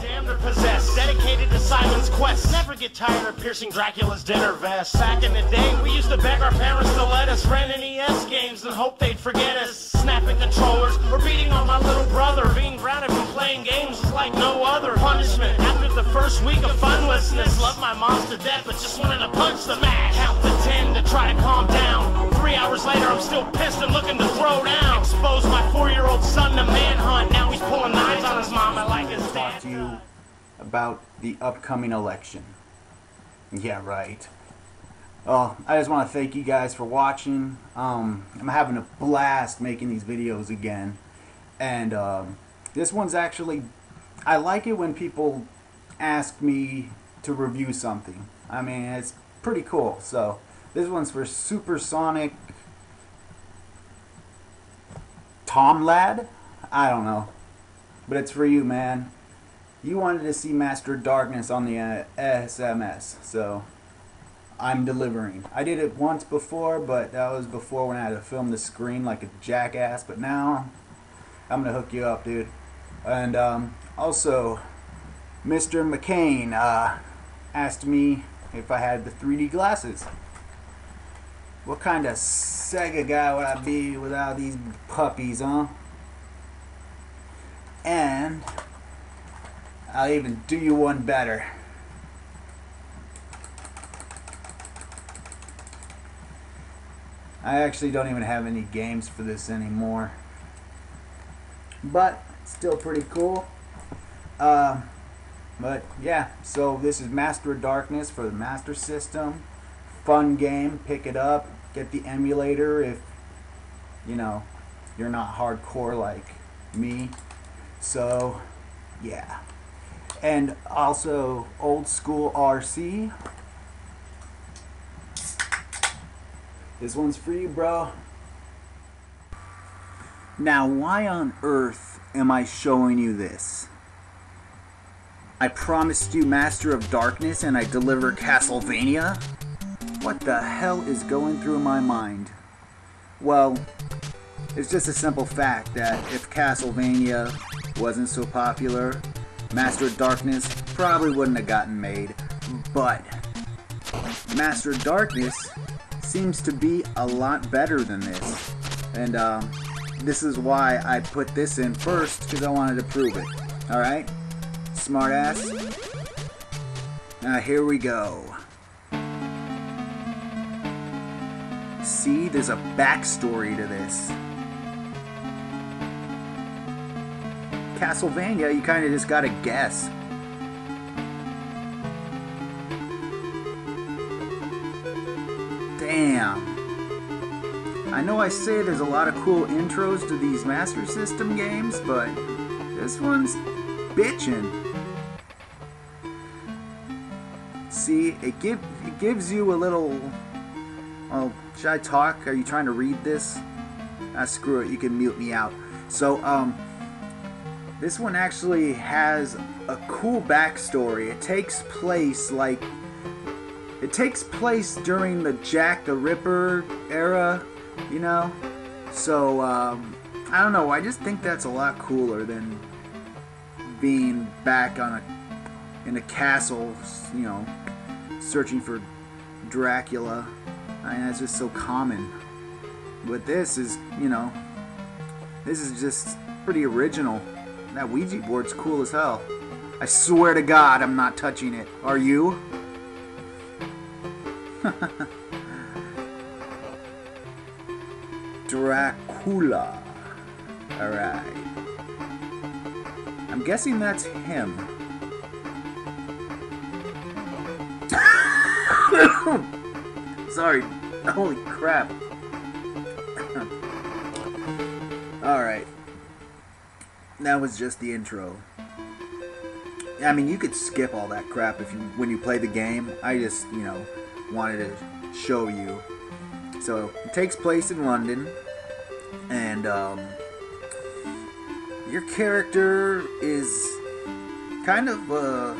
Damned or possessed, dedicated to Simon's quest. Never get tired of piercing Dracula's dinner vest. Back in the day, we used to beg our parents to let us rent NES games and hope they'd forget us. Snapping controllers or beating on my little brother. Being grounded from playing games is like no other punishment. After the first week of funlessness, loved my moms to death, but just wanted to punch the mat. Count to ten to try to calm down. Three hours later, I'm still pissed and looking to throw down. Exposed my four-year-old son to manhunt. Now he's pulling knives on his mom. I like his talk to you about the upcoming election. Yeah, right. Well, I just want to thank you guys for watching. Um, I'm having a blast making these videos again. And um, this one's actually, I like it when people ask me to review something. I mean, it's pretty cool. So, this one's for Supersonic Tom Lad? I don't know. But it's for you, man you wanted to see Master Darkness on the uh, SMS, so I'm delivering. I did it once before, but that was before when I had to film the screen like a jackass, but now I'm gonna hook you up, dude. And um, also, Mr. McCain uh, asked me if I had the 3D glasses. What kind of Sega guy would I be without these puppies, huh? And I'll even do you one better. I actually don't even have any games for this anymore. But, still pretty cool. Uh, but, yeah, so this is Master of Darkness for the Master System. Fun game, pick it up, get the emulator if, you know, you're not hardcore like me. So, yeah and also old school RC. This one's for you, bro. Now, why on earth am I showing you this? I promised you Master of Darkness and I deliver Castlevania? What the hell is going through my mind? Well, it's just a simple fact that if Castlevania wasn't so popular, Master of Darkness probably wouldn't have gotten made, but Master of Darkness seems to be a lot better than this. And uh, this is why I put this in first, because I wanted to prove it. Alright? Smartass. Now here we go. See, there's a backstory to this. Castlevania, you kind of just gotta guess. Damn. I know I say there's a lot of cool intros to these Master System games, but this one's bitchin'. See, it, give, it gives you a little... Oh, should I talk? Are you trying to read this? Ah, screw it, you can mute me out. So, um, this one actually has a cool backstory. It takes place like it takes place during the Jack the Ripper era, you know. So um, I don't know. I just think that's a lot cooler than being back on a in a castle, you know, searching for Dracula. I mean, that's just so common. But this is, you know, this is just pretty original. That Ouija board's cool as hell. I swear to God, I'm not touching it. Are you? Dracula. Alright. I'm guessing that's him. Sorry. Holy crap. Alright that was just the intro. I mean, you could skip all that crap if you when you play the game. I just, you know, wanted to show you. So it takes place in London, and um, your character is kind of uh,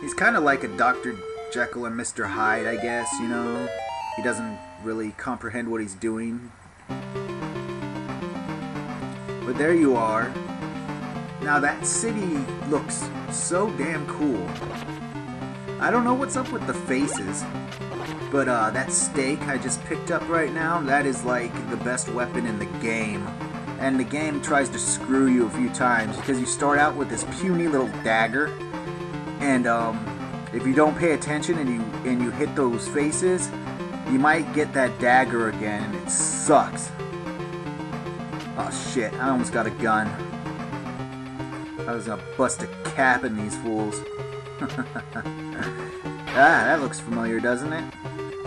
he's kind of like a Dr. Jekyll and Mr. Hyde, I guess. You know, he doesn't really comprehend what he's doing But there you are. Now that city looks so damn cool. I don't know what's up with the faces, but uh, that stake I just picked up right now, that is like the best weapon in the game. And the game tries to screw you a few times because you start out with this puny little dagger, and um, if you don't pay attention and you and you hit those faces, you might get that dagger again, and it sucks. Oh shit! I almost got a gun. I was gonna bust a cap in these fools. ah, that looks familiar, doesn't it?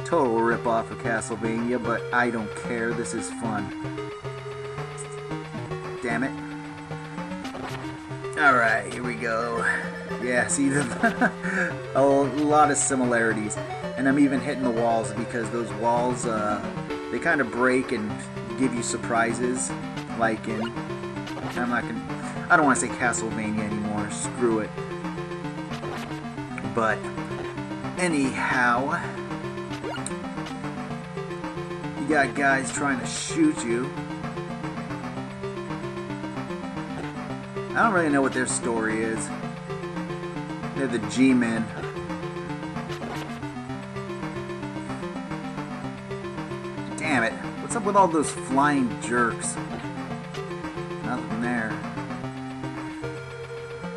Total rip-off of Castlevania, but I don't care. This is fun. Damn it. Alright, here we go. Yeah, see, the, a lot of similarities. And I'm even hitting the walls because those walls, uh, they kind of break and give you surprises. Like in, I'm not gonna, I don't want to say Castlevania anymore, screw it. But, anyhow, you got guys trying to shoot you. I don't really know what their story is. They're the G-Men. What's up with all those flying jerks? Nothing there.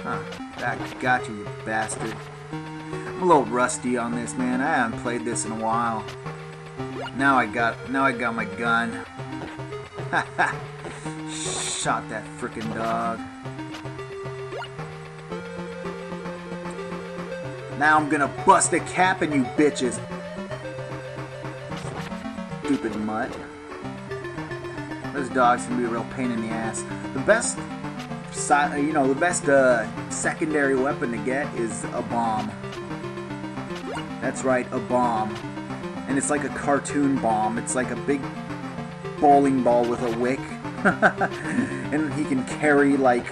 Huh. That got you, you bastard. I'm a little rusty on this, man. I haven't played this in a while. Now I got now I got my gun. Shot that freaking dog. Now I'm gonna bust a cap in you bitches. Stupid mutt. Those dogs can be a real pain in the ass. The best, you know, the best uh, secondary weapon to get is a bomb. That's right, a bomb. And it's like a cartoon bomb. It's like a big bowling ball with a wick. and he can carry like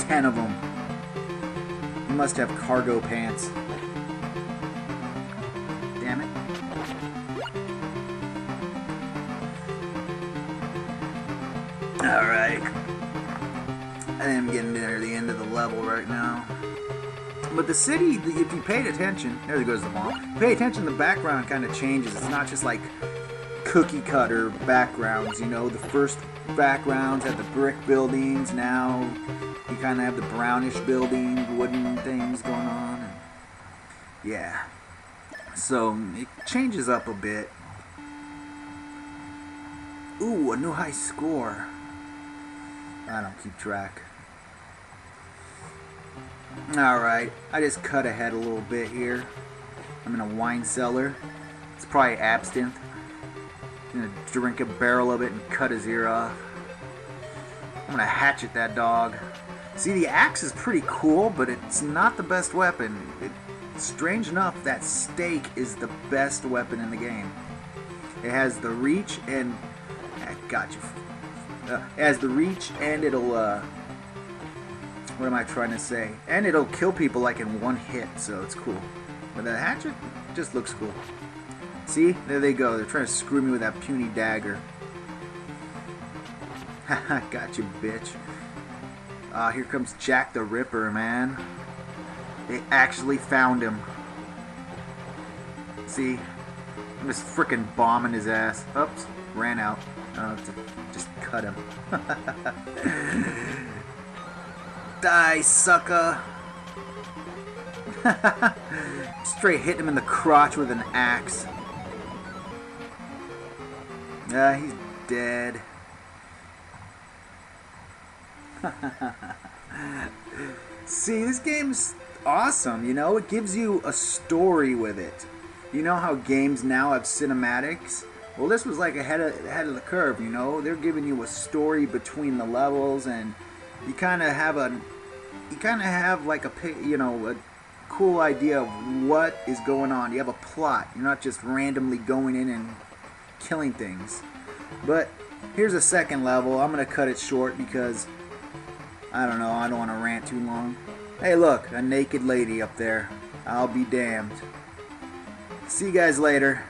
10 of them. He must have cargo pants. Alright. I am getting near the end of the level right now. But the city, if you paid attention, there goes the bomb. Pay attention, the background kind of changes. It's not just like cookie cutter backgrounds, you know. The first backgrounds had the brick buildings, now you kind of have the brownish building, wooden things going on. And yeah. So it changes up a bit. Ooh, a new high score. I don't keep track. Alright, I just cut ahead a little bit here. I'm in a wine cellar. It's probably absinthe. I'm gonna drink a barrel of it and cut his ear off. I'm gonna hatchet that dog. See, the axe is pretty cool, but it's not the best weapon. It, strange enough, that stake is the best weapon in the game. It has the reach and... I got you. Uh, has the reach and it'll... Uh, what am I trying to say? And it'll kill people like in one hit, so it's cool. But the hatchet just looks cool. See? There they go. They're trying to screw me with that puny dagger. Haha, got you, bitch. Uh, here comes Jack the Ripper, man. They actually found him. See? I'm just freaking bombing his ass. Oops, ran out. Oh, just cut him. Die, sucker! Straight hit him in the crotch with an axe. Ah, he's dead. See, this game's awesome, you know? It gives you a story with it. You know how games now have cinematics? Well, this was like ahead of, ahead of the curve, you know? They're giving you a story between the levels, and you kind of have a... You kind of have like a, you know, a cool idea of what is going on. You have a plot. You're not just randomly going in and killing things. But here's a second level. I'm to cut it short because I don't know. I don't want to rant too long. Hey, look, a naked lady up there. I'll be damned. See you guys later.